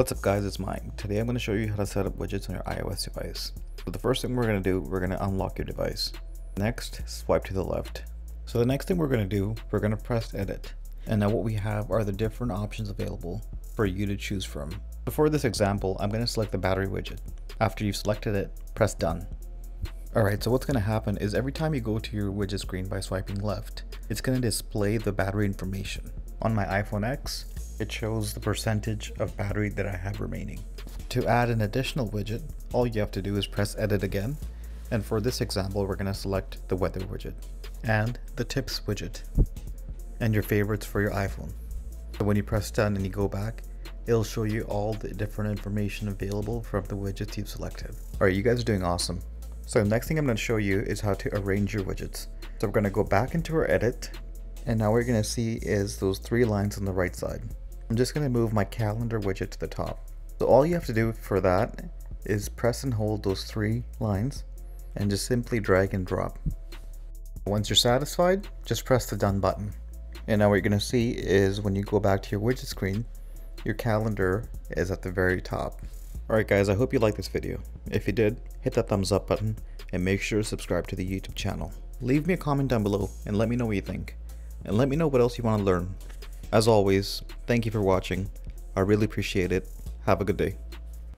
What's up guys, it's Mayank. Today I'm going to show you how to set up widgets on your iOS device. So the first thing we're going to do, we're going to unlock your device. Next, swipe to the left. So the next thing we're going to do, we're going to press edit. And now what we have are the different options available for you to choose from. For this example, I'm going to select the battery widget. After you've selected it, press done. Alright, so what's going to happen is every time you go to your widget screen by swiping left, it's going to display the battery information. On my iPhone X, it shows the percentage of battery that I have remaining. To add an additional widget, all you have to do is press edit again. And for this example, we're going to select the weather widget and the tips widget and your favorites for your iPhone. So when you press done and you go back, it'll show you all the different information available from the widgets you've selected. Alright, you guys are doing awesome. So the next thing I'm going to show you is how to arrange your widgets. So we're going to go back into our edit and now we're going to see is those three lines on the right side. I'm just going to move my calendar widget to the top. So all you have to do for that is press and hold those three lines and just simply drag and drop. Once you're satisfied, just press the done button. And now what you're going to see is when you go back to your widget screen, your calendar is at the very top. Alright guys, I hope you liked this video. If you did, hit that thumbs up button and make sure to subscribe to the YouTube channel. Leave me a comment down below and let me know what you think. And let me know what else you want to learn. As always, thank you for watching. I really appreciate it. Have a good day.